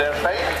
their faith